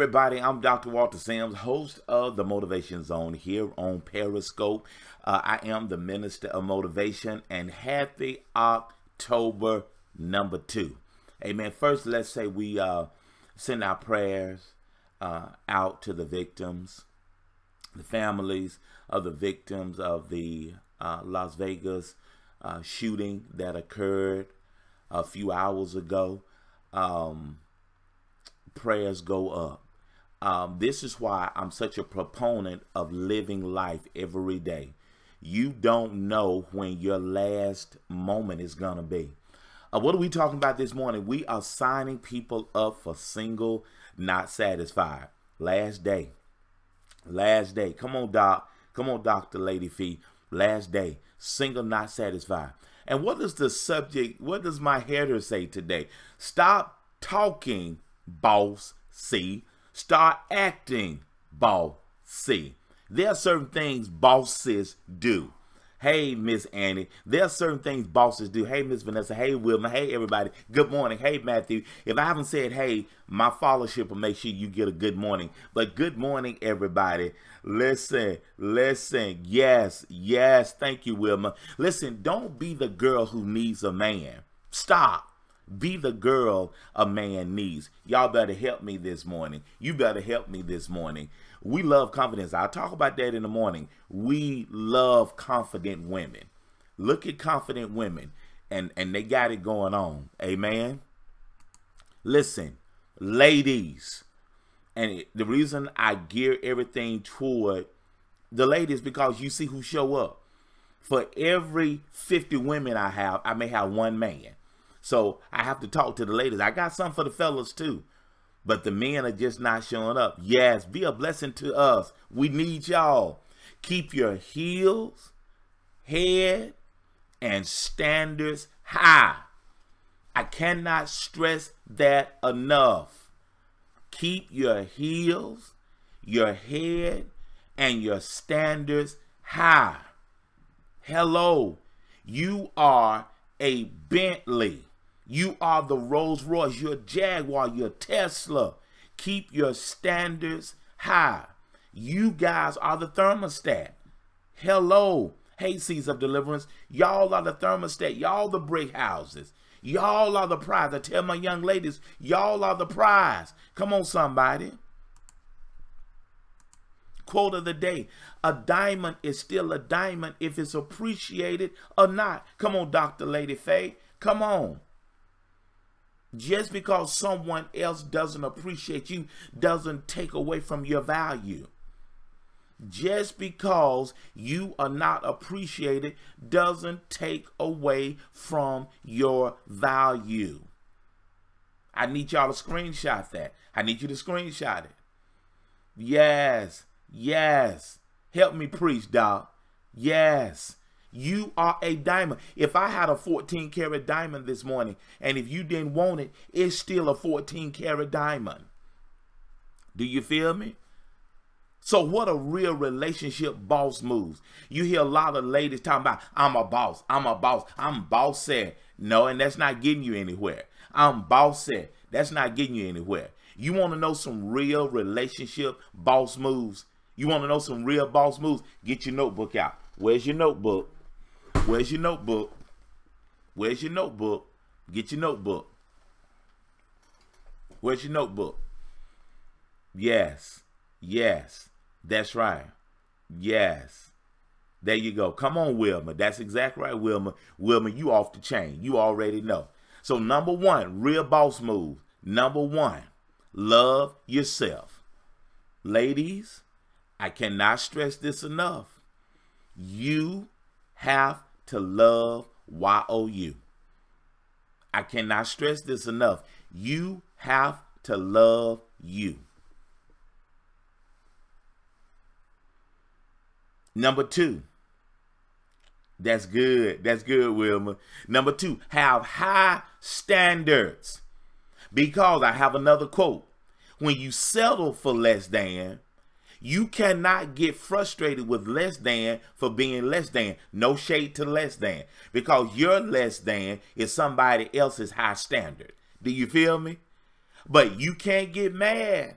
everybody. I'm Dr. Walter Sims, host of the Motivation Zone here on Periscope. Uh, I am the Minister of Motivation, and happy October number two. Amen. First, let's say we uh, send our prayers uh, out to the victims, the families of the victims of the uh, Las Vegas uh, shooting that occurred a few hours ago. Um, prayers go up. Um, this is why I'm such a proponent of living life every day. You don't know when your last moment is going to be. Uh, what are we talking about this morning? We are signing people up for single, not satisfied. Last day. Last day. Come on, Doc. Come on, Dr. Lady Fee. Last day. Single, not satisfied. And what is the subject? What does my header say today? Stop talking, boss C. Start acting, boss C. There are certain things bosses do. Hey, Miss Annie. There are certain things bosses do. Hey, Miss Vanessa. Hey, Wilma. Hey, everybody. Good morning. Hey, Matthew. If I haven't said hey, my followership will make sure you get a good morning. But good morning, everybody. Listen, listen. Yes, yes. Thank you, Wilma. Listen, don't be the girl who needs a man. Stop. Be the girl a man needs. Y'all better help me this morning. You better help me this morning. We love confidence. I'll talk about that in the morning. We love confident women. Look at confident women and and they got it going on. Amen. Listen, ladies, and the reason I gear everything toward the ladies because you see who show up. For every 50 women I have, I may have one man. So I have to talk to the ladies. I got some for the fellas too but the men are just not showing up. Yes, be a blessing to us. We need y'all. Keep your heels, head, and standards high. I cannot stress that enough. Keep your heels, your head, and your standards high. Hello, you are a Bentley. You are the Rolls Royce, you're Jaguar, you're Tesla. Keep your standards high. You guys are the thermostat. Hello, hayseeds of deliverance. Y'all are the thermostat. Y'all the brick houses. Y'all are the prize. I tell my young ladies, y'all are the prize. Come on, somebody. Quote of the day A diamond is still a diamond if it's appreciated or not. Come on, Dr. Lady Faye. Come on. Just because someone else doesn't appreciate you doesn't take away from your value. Just because you are not appreciated doesn't take away from your value. I need y'all to screenshot that. I need you to screenshot it. Yes, yes. Help me preach, Doc. Yes. You are a diamond. If I had a 14 karat diamond this morning, and if you didn't want it, it's still a 14 karat diamond. Do you feel me? So what a real relationship boss moves. You hear a lot of ladies talking about, I'm a boss, I'm a boss, I'm boss said. No, and that's not getting you anywhere. I'm boss said. That's not getting you anywhere. You want to know some real relationship boss moves? You want to know some real boss moves? Get your notebook out. Where's your notebook? Where's your notebook? Where's your notebook? Get your notebook. Where's your notebook? Yes. Yes. That's right. Yes. There you go. Come on, Wilma. That's exactly right, Wilma. Wilma, you off the chain. You already know. So number one, real boss move. Number one, love yourself. Ladies, I cannot stress this enough. You have to love YOU. I cannot stress this enough. You have to love you. Number two, that's good. That's good, Wilma. Number two, have high standards. Because I have another quote. When you settle for less than, you cannot get frustrated with less than for being less than. No shade to less than. Because your less than is somebody else's high standard. Do you feel me? But you can't get mad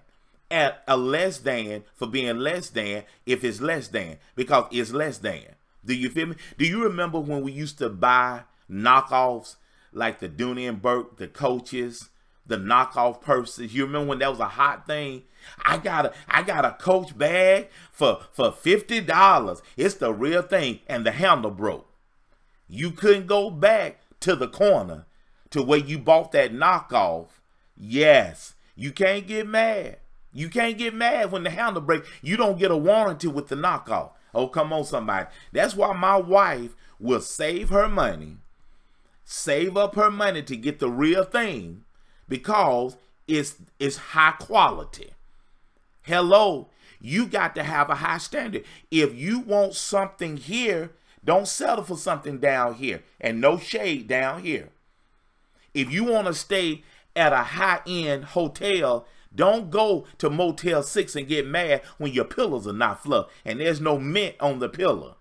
at a less than for being less than if it's less than because it's less than. Do you feel me? Do you remember when we used to buy knockoffs like the Dooney and Bourke, the coaches, the knockoff purses? You remember when that was a hot thing? I got a I got a coach bag for for fifty dollars. It's the real thing, and the handle broke. You couldn't go back to the corner to where you bought that knockoff. Yes, you can't get mad. You can't get mad when the handle breaks. You don't get a warranty with the knockoff. Oh, come on, somebody. That's why my wife will save her money, save up her money to get the real thing because it's, it's high quality. Hello, you got to have a high standard. If you want something here, don't settle for something down here and no shade down here. If you want to stay at a high-end hotel, don't go to Motel 6 and get mad when your pillows are not fluff and there's no mint on the pillow.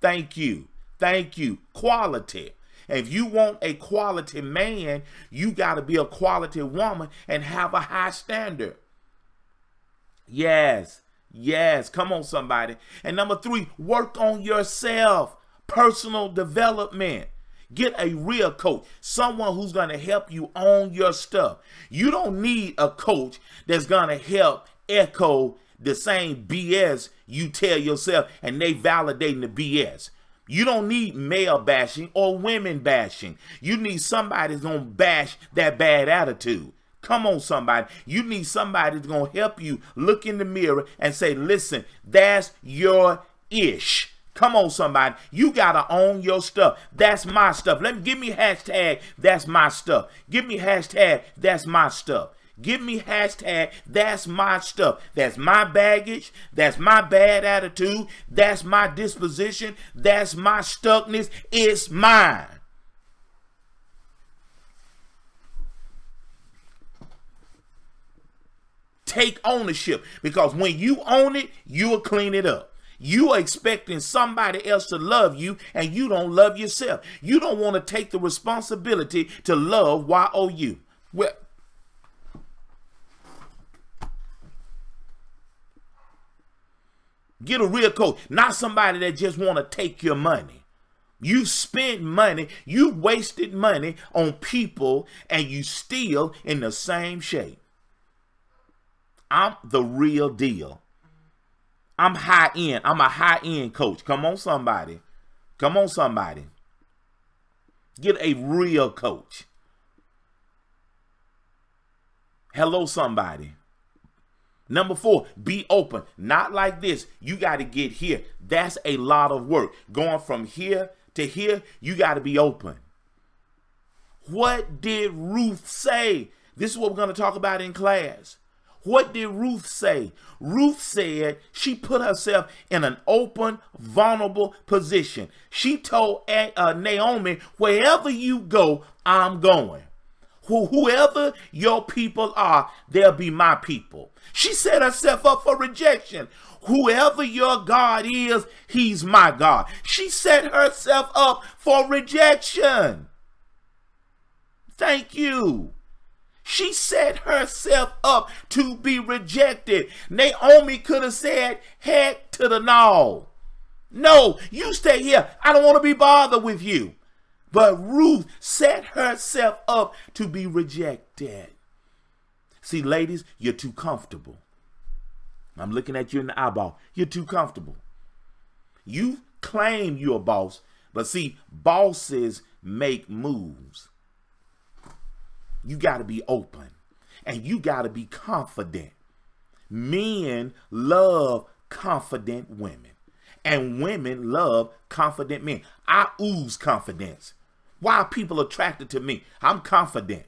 Thank you. Thank you. Quality. If you want a quality man, you got to be a quality woman and have a high standard. Yes. Yes. Come on, somebody. And number three, work on yourself. Personal development. Get a real coach, someone who's going to help you own your stuff. You don't need a coach that's going to help echo the same BS you tell yourself and they validating the BS. You don't need male bashing or women bashing. You need somebody that's going to bash that bad attitude. Come on, somebody. You need somebody that's going to help you look in the mirror and say, listen, that's your ish. Come on, somebody. You gotta own your stuff. That's my stuff. Let me give me hashtag that's my stuff. Give me hashtag that's my stuff. Give me hashtag that's my stuff. That's my baggage. That's my bad attitude. That's my disposition. That's my stuckness. It's mine. Take ownership because when you own it, you will clean it up. You are expecting somebody else to love you and you don't love yourself. You don't want to take the responsibility to love YOU. Well, Get a real coach, not somebody that just want to take your money. You spent money, you wasted money on people, and you still in the same shape. I'm the real deal. I'm high end. I'm a high end coach. Come on, somebody. Come on, somebody. Get a real coach. Hello, somebody. Number four, be open. Not like this. You got to get here. That's a lot of work. Going from here to here, you got to be open. What did Ruth say? This is what we're going to talk about in class. What did Ruth say? Ruth said she put herself in an open, vulnerable position. She told uh, Naomi, wherever you go, I'm going. Whoever your people are, they'll be my people. She set herself up for rejection. Whoever your God is, he's my God. She set herself up for rejection. Thank you. She set herself up to be rejected. Naomi could have said, heck to the no. No, you stay here. I don't want to be bothered with you. But Ruth set herself up to be rejected. See, ladies, you're too comfortable. I'm looking at you in the eyeball. You're too comfortable. You claim you're a boss, but see, bosses make moves you got to be open and you got to be confident. Men love confident women and women love confident men. I ooze confidence. Why are people attracted to me? I'm confident.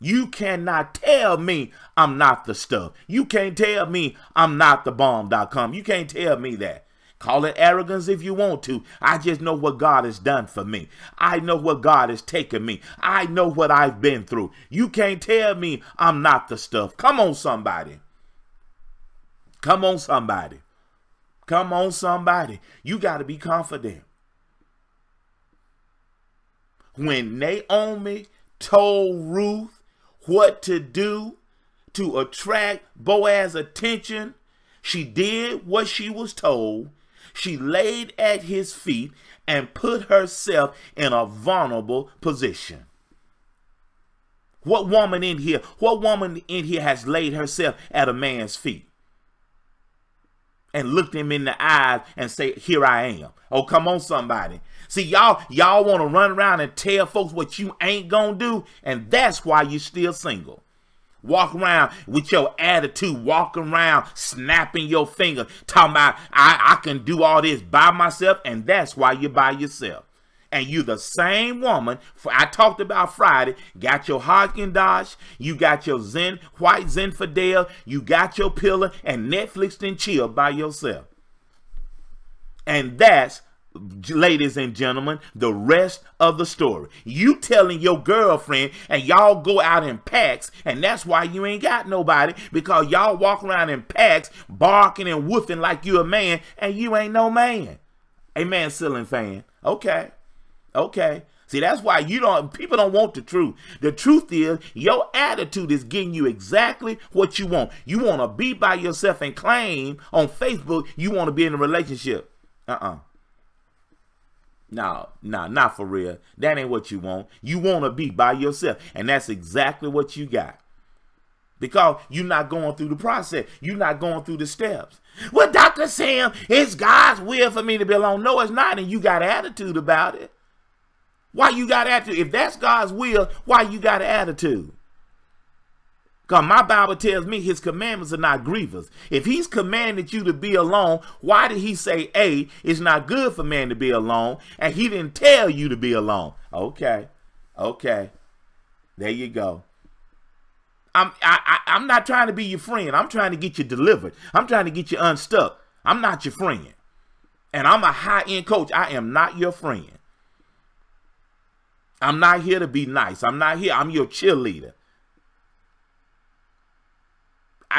You cannot tell me I'm not the stuff. You can't tell me I'm not the bomb.com. You can't tell me that. Call it arrogance if you want to. I just know what God has done for me. I know what God has taken me. I know what I've been through. You can't tell me I'm not the stuff. Come on, somebody. Come on, somebody. Come on, somebody. You got to be confident. When Naomi told Ruth what to do to attract Boaz's attention, she did what she was told. She laid at his feet and put herself in a vulnerable position. What woman in here, what woman in here has laid herself at a man's feet? And looked him in the eyes and say, here I am. Oh, come on, somebody. See, y'all, y'all want to run around and tell folks what you ain't gonna do, and that's why you're still single. Walk around with your attitude, walk around snapping your finger, talking about I, I can do all this by myself, and that's why you're by yourself and you the same woman I talked about Friday, got your Haagen-Dazs, you got your Zen White Zinfandel, you got your pillar, and Netflix and chill by yourself. And that's ladies and gentlemen, the rest of the story. You telling your girlfriend and y'all go out in packs and that's why you ain't got nobody because y'all walk around in packs barking and woofing like you a man and you ain't no man. Amen, ceiling fan. Okay. Okay. See, that's why you don't, people don't want the truth. The truth is, your attitude is getting you exactly what you want. You want to be by yourself and claim on Facebook you want to be in a relationship. Uh-uh. No, no, not for real. That ain't what you want. You want to be by yourself. And that's exactly what you got. Because you're not going through the process. You're not going through the steps. Well, Dr. Sam, it's God's will for me to be alone. No, it's not. And you got attitude about it. Why you got attitude? If that's God's will, why you got attitude? Because my Bible tells me his commandments are not grievous. If he's commanded you to be alone, why did he say, A, it's not good for man to be alone, and he didn't tell you to be alone? Okay, okay, there you go. I'm, I, I, I'm not trying to be your friend. I'm trying to get you delivered. I'm trying to get you unstuck. I'm not your friend. And I'm a high-end coach. I am not your friend. I'm not here to be nice. I'm not here. I'm your cheerleader.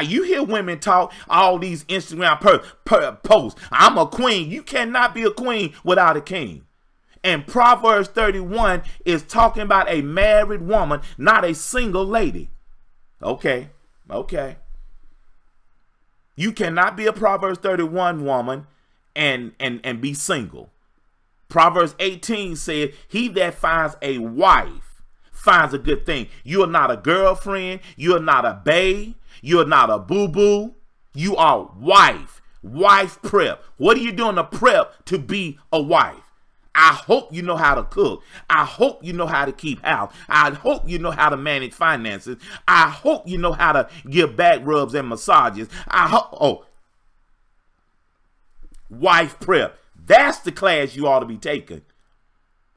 You hear women talk all these Instagram per, per, posts. I'm a queen. You cannot be a queen without a king. And Proverbs 31 is talking about a married woman, not a single lady. Okay, okay. You cannot be a Proverbs 31 woman and and and be single. Proverbs 18 said, He that finds a wife finds a good thing. You are not a girlfriend. You are not a bae. You are not a boo-boo. You are wife. Wife prep. What are you doing to prep to be a wife? I hope you know how to cook. I hope you know how to keep house. I hope you know how to manage finances. I hope you know how to give back rubs and massages. I hope, oh, wife prep. That's the class you ought to be taking.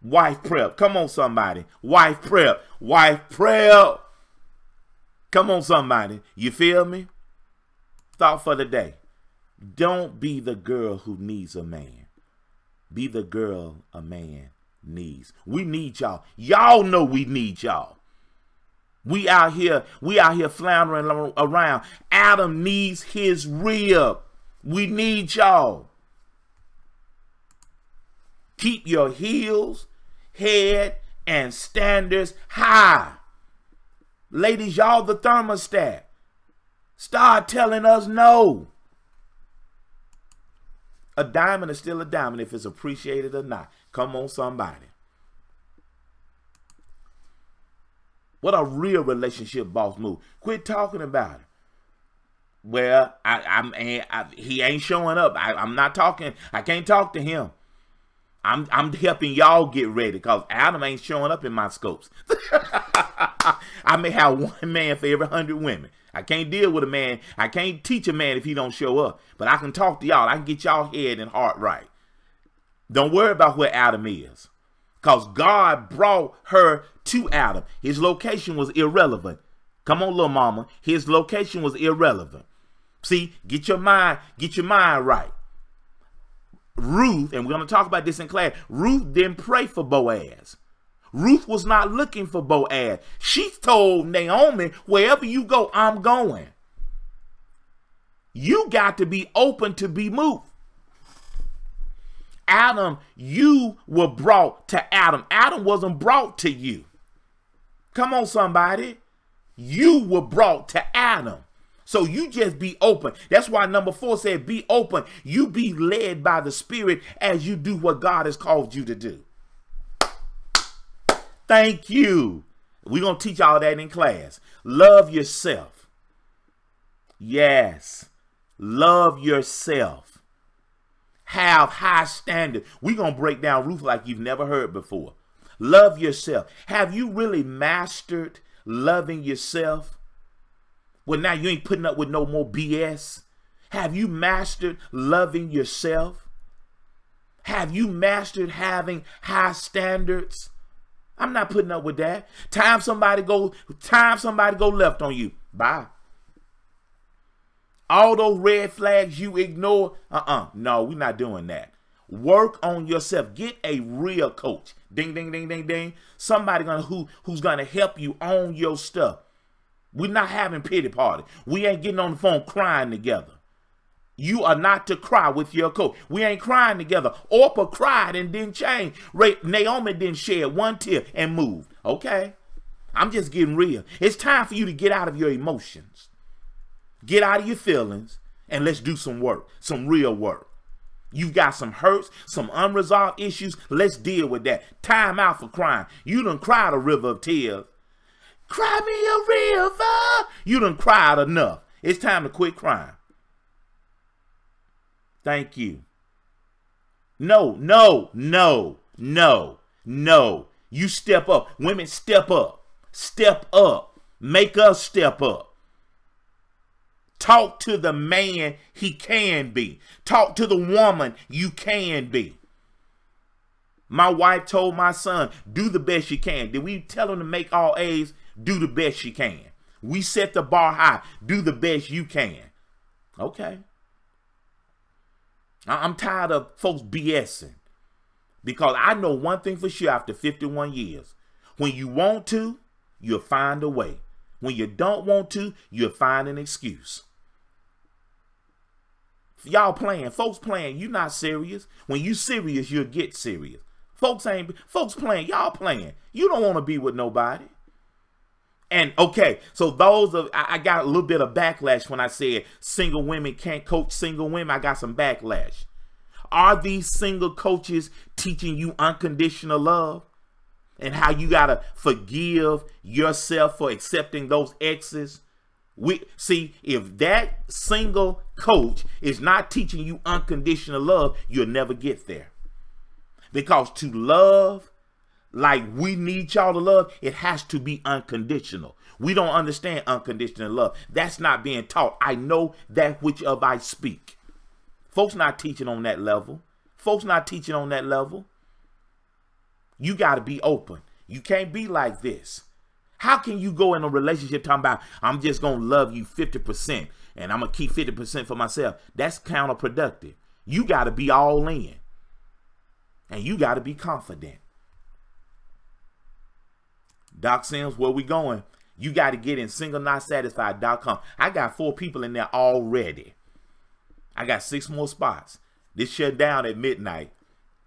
Wife prep. Come on, somebody. Wife prep. Wife prep. Come on, somebody. You feel me? Thought for the day. Don't be the girl who needs a man. Be the girl a man needs. We need y'all. Y'all know we need y'all. We out here, we out here floundering around. Adam needs his rib. We need y'all. Keep your heels, head, and standards high. Ladies, y'all the thermostat. Start telling us no. A diamond is still a diamond if it's appreciated or not. Come on, somebody. What a real relationship boss move. Quit talking about it. Well, I, I'm, I, he ain't showing up. I, I'm not talking. I can't talk to him. I'm I'm helping y'all get ready because Adam ain't showing up in my scopes. I may have one man for every hundred women. I can't deal with a man. I can't teach a man if he don't show up. But I can talk to y'all. I can get y'all head and heart right. Don't worry about where Adam is. Because God brought her to Adam. His location was irrelevant. Come on, little mama. His location was irrelevant. See, get your mind, get your mind right. Ruth, and we're going to talk about this in class, Ruth didn't pray for Boaz. Ruth was not looking for Boaz. She told Naomi, wherever you go, I'm going. You got to be open to be moved. Adam, you were brought to Adam. Adam wasn't brought to you. Come on, somebody. You were brought to Adam. So you just be open. That's why number four said, be open. You be led by the Spirit as you do what God has called you to do. Thank you. We're going to teach all that in class. Love yourself. Yes. Love yourself. Have high standard. We're going to break down Ruth like you've never heard before. Love yourself. Have you really mastered loving yourself? Well, now you ain't putting up with no more BS. Have you mastered loving yourself? Have you mastered having high standards? I'm not putting up with that. Time somebody go, time somebody go left on you. Bye. All those red flags you ignore, uh-uh. No, we're not doing that. Work on yourself. Get a real coach. Ding, ding, ding, ding, ding. Somebody gonna who who's gonna help you own your stuff. We're not having pity party. We ain't getting on the phone crying together. You are not to cry with your coach. We ain't crying together. Orpah cried and didn't change. Ray, Naomi didn't shed one tear and moved. Okay? I'm just getting real. It's time for you to get out of your emotions. Get out of your feelings and let's do some work, some real work. You've got some hurts, some unresolved issues. Let's deal with that. Time out for crying. You done cried a river of tears. Cry me a river. You done cried enough. It's time to quit crying. Thank you. No, no, no, no, no. You step up. Women, step up. Step up. Make us step up. Talk to the man he can be. Talk to the woman you can be. My wife told my son, do the best you can. Did we tell him to make all A's? Do the best you can. We set the bar high. Do the best you can. Okay. I'm tired of folks BSing. Because I know one thing for sure after 51 years. When you want to, you'll find a way. When you don't want to, you'll find an excuse. Y'all playing, folks playing, you not serious. When you serious, you'll get serious. Folks ain't, folks playing, y'all playing. You don't want to be with nobody. And okay, so those of I, I got a little bit of backlash when I said single women can't coach single women. I got some backlash. Are these single coaches teaching you unconditional love and how you gotta forgive yourself for accepting those exes? We see if that single coach is not teaching you unconditional love, you'll never get there. Because to love like we need y'all to love, it has to be unconditional. We don't understand unconditional love. That's not being taught. I know that which of I speak. Folks not teaching on that level. Folks not teaching on that level. You got to be open. You can't be like this. How can you go in a relationship talking about, I'm just going to love you 50% and I'm going to keep 50% for myself? That's counterproductive. You got to be all in. And you got to be confident. Doc Sims, where we going? You got to get in singlenotsatisfied.com. I got four people in there already. I got six more spots. This shut down at midnight.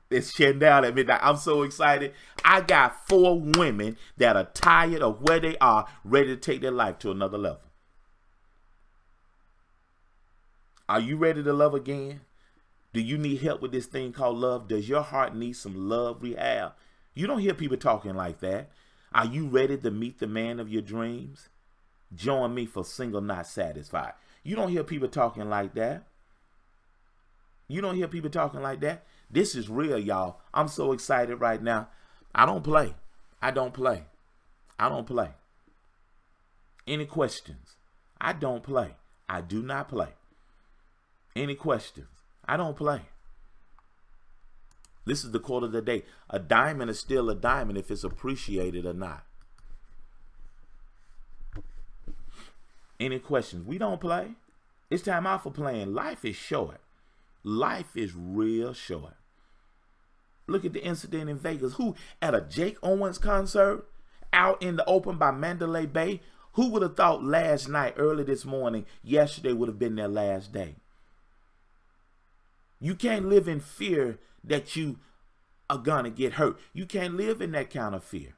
It's shut down at midnight. I'm so excited. I got four women that are tired of where they are, ready to take their life to another level. Are you ready to love again? Do you need help with this thing called love? Does your heart need some love rehab? You don't hear people talking like that. Are you ready to meet the man of your dreams? Join me for Single Not Satisfied. You don't hear people talking like that. You don't hear people talking like that. This is real, y'all. I'm so excited right now. I don't play. I don't play. I don't play. Any questions? I don't play. I do not play. Any questions? I don't play. This is the quote of the day. A diamond is still a diamond if it's appreciated or not. Any questions? We don't play. It's time out for playing. Life is short. Life is real short. Look at the incident in Vegas. Who at a Jake Owens concert out in the open by Mandalay Bay? Who would have thought last night, early this morning, yesterday would have been their last day? You can't live in fear that you are going to get hurt. You can't live in that kind of fear.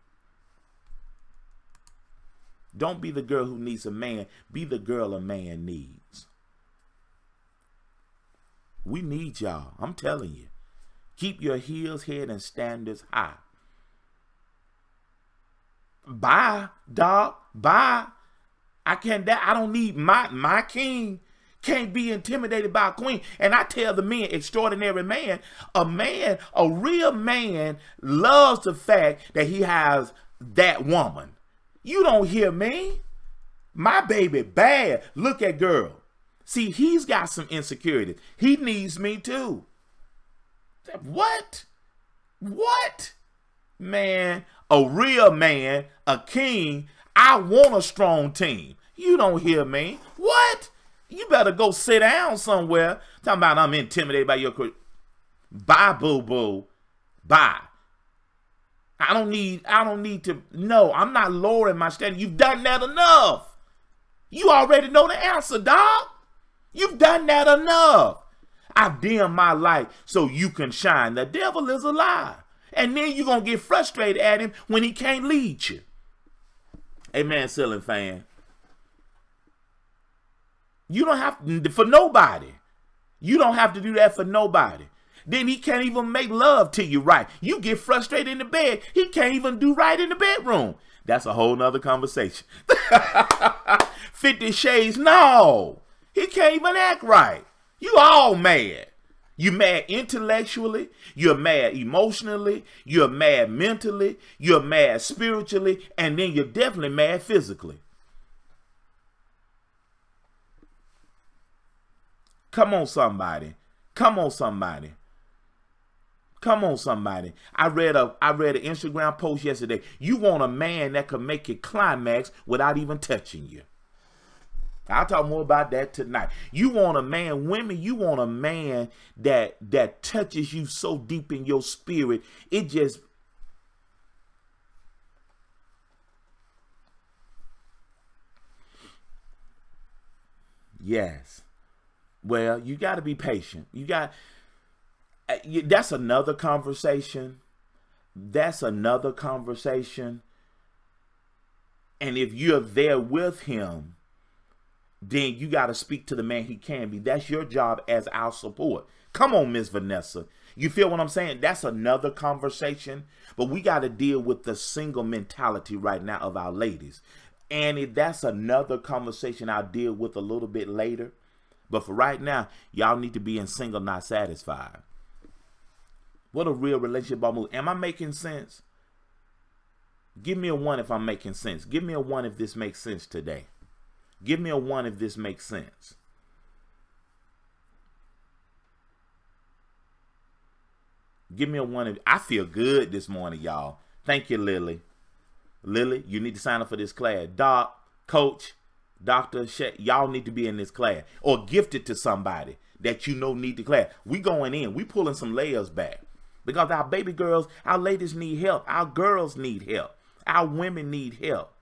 Don't be the girl who needs a man. Be the girl a man needs. We need y'all. I'm telling you. Keep your heels, head, and standards high. Bye, dog. Bye. I can't. That I don't need my my king can't be intimidated by a queen. And I tell the men, extraordinary man, a man, a real man loves the fact that he has that woman. You don't hear me. My baby bad. Look at girl. See, he's got some insecurity. He needs me too. What? What? Man, a real man, a king, I want a strong team. You don't hear me. What? You better go sit down somewhere. Talking about I'm intimidated by your career. Bye, boo boo. Bye. I don't need, I don't need to, no, I'm not lowering my standard. You've done that enough. You already know the answer, dog. You've done that enough. I've dimmed my light so you can shine. The devil is a lie. And then you're going to get frustrated at him when he can't lead you. Amen, ceiling fan. You don't have to, for nobody. You don't have to do that for nobody. Then he can't even make love to you right. You get frustrated in the bed. He can't even do right in the bedroom. That's a whole nother conversation. 50 shades, no. He can't even act right. You all mad. You mad intellectually, you're mad emotionally, you're mad mentally, you're mad spiritually, and then you're definitely mad physically. Come on, somebody. Come on, somebody. Come on, somebody. I read a I read an Instagram post yesterday. You want a man that can make you climax without even touching you. I'll talk more about that tonight. You want a man, women, you want a man that that touches you so deep in your spirit. It just Yes. Well, you got to be patient. You got uh, that's another conversation. That's another conversation. And if you're there with him, then you got to speak to the man he can be. That's your job as our support. Come on, Miss Vanessa. You feel what I'm saying? That's another conversation. But we got to deal with the single mentality right now of our ladies. And that's another conversation I'll deal with a little bit later. But for right now, y'all need to be in single, not satisfied. What a real relationship move. Am I making sense? Give me a one if I'm making sense. Give me a one if this makes sense today. Give me a one if this makes sense. Give me a one if I feel good this morning, y'all. Thank you, Lily. Lily, you need to sign up for this class. Doc, coach, Dr. y'all need to be in this class or gift it to somebody that you know need the class. We going in, we pulling some layers back because our baby girls, our ladies need help. Our girls need help. Our women need help.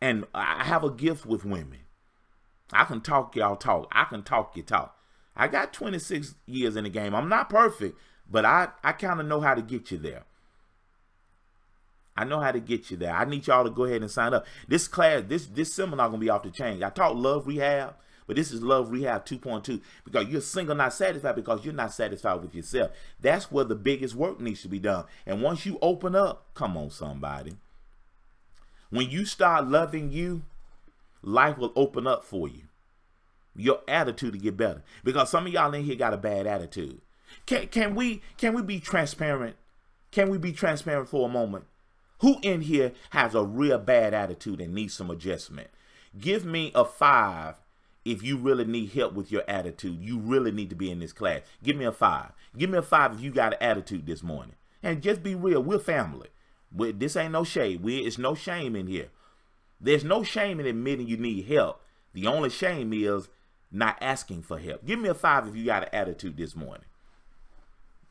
And I have a gift with women. I can talk y'all talk. I can talk you talk. I got 26 years in the game. I'm not perfect, but I, I kind of know how to get you there. I know how to get you there. I need y'all to go ahead and sign up. This class, this this seminar gonna be off the chain. I taught love rehab, but this is love rehab 2.2 because you're single, not satisfied because you're not satisfied with yourself. That's where the biggest work needs to be done. And once you open up, come on, somebody. When you start loving you, life will open up for you. Your attitude to get better because some of y'all in here got a bad attitude. Can can we can we be transparent? Can we be transparent for a moment? Who in here has a real bad attitude and needs some adjustment? Give me a five if you really need help with your attitude. You really need to be in this class. Give me a five. Give me a five if you got an attitude this morning. And just be real. We're family. we this ain't no shame. We, it's no shame in here. There's no shame in admitting you need help. The only shame is not asking for help. Give me a five if you got an attitude this morning.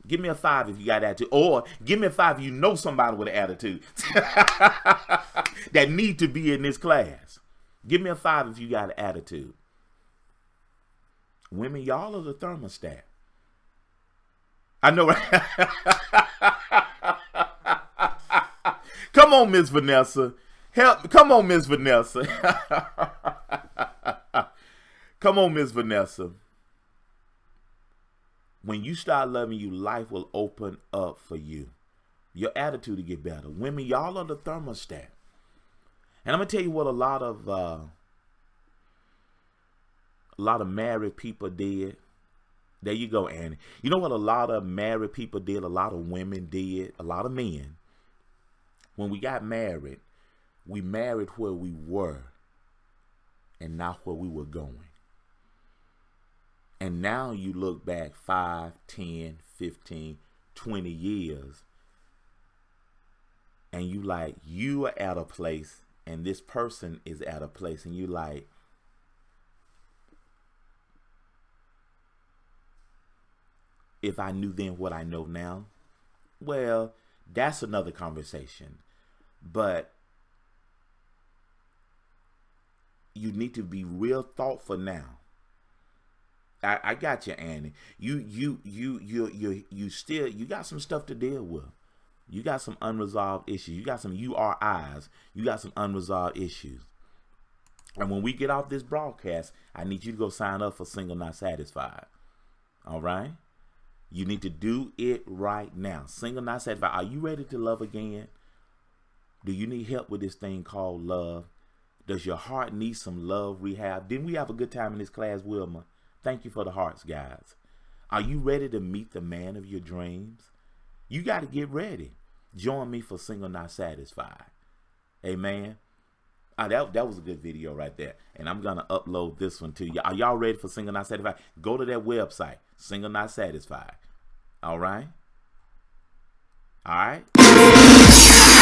Give me a five if you got attitude. Or give me a five if you know somebody with an attitude that need to be in this class. Give me a five if you got an attitude. Women, y'all are the thermostat. I know. Come on, Miss Vanessa. Help! Come on, Miss Vanessa. come on, Miss Vanessa. When you start loving you, life will open up for you. Your attitude to get better. Women, y'all are the thermostat. And I'm gonna tell you what a lot of uh, a lot of married people did. There you go, Annie. You know what a lot of married people did, a lot of women did, a lot of men. When we got married, we married where we were and not where we were going. And now you look back 5, 10, 15, 20 years and you like you are at a place and this person is at a place and you like if I knew then what I know now, well, that's another conversation. But you need to be real thoughtful now. I, I got you, Annie. You you you you you you still you got some stuff to deal with. You got some unresolved issues. You got some URIs. You got some unresolved issues. And when we get off this broadcast, I need you to go sign up for Single Not Satisfied. All right? You need to do it right now. Single Not Satisfied. Are you ready to love again? Do you need help with this thing called love? Does your heart need some love rehab? Didn't we have a good time in this class, Wilma? Thank you for the hearts, guys. Are you ready to meet the man of your dreams? You got to get ready. Join me for Single Not Satisfied. Amen. Ah, that, that was a good video right there. And I'm going to upload this one to you. Are y'all ready for Single Not Satisfied? Go to that website, Single Not Satisfied. All right? All right?